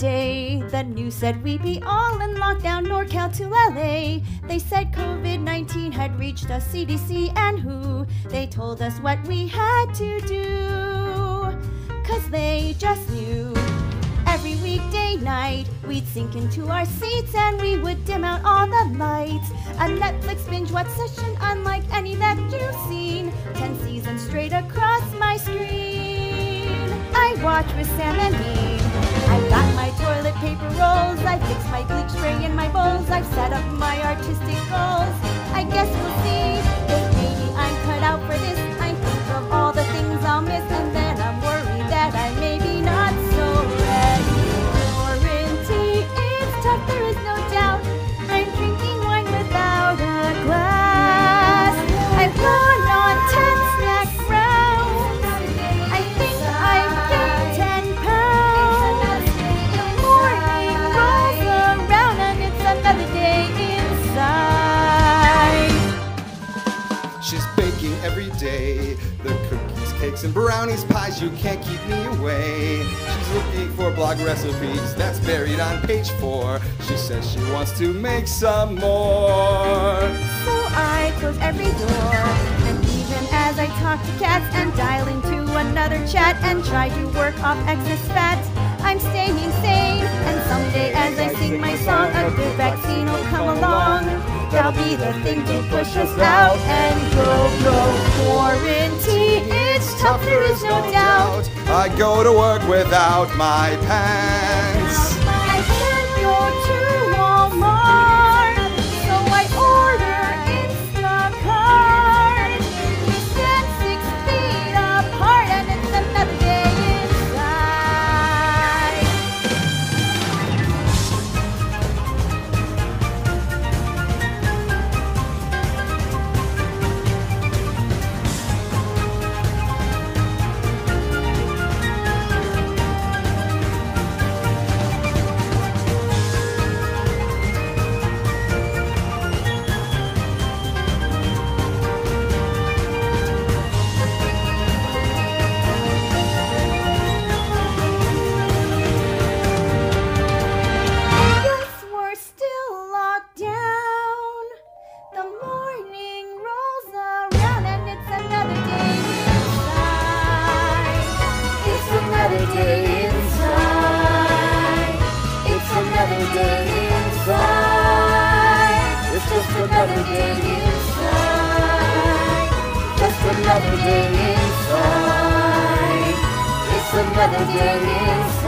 day, the news said we'd be all in lockdown, NorCal to LA. They said COVID 19 had reached the CDC and WHO. They told us what we had to do, cause they just knew. Every weekday night, we'd sink into our seats and we would dim out all the lights. A Netflix binge watch session unlike any that you've seen. Ten seasons straight across my screen. I watch with Sam and Dean. I got my toilet paper rolls. I fixed my bleach spray in my bowls. I've set up my artistic goals. I guess we'll day. The cookies, cakes, and brownies, pies, you can't keep me away. She's looking for blog recipes that's buried on page four. She says she wants to make some more. So I close every door. And even as I talk to cats and dial into another chat and try to work off excess fat, I'm staying sane. And someday as I sing my song, a good vaccine will come along. That'll be the thing to push us out and go, go. Quarantine, it's tough, there is no doubt. I go to work without my pants. Another day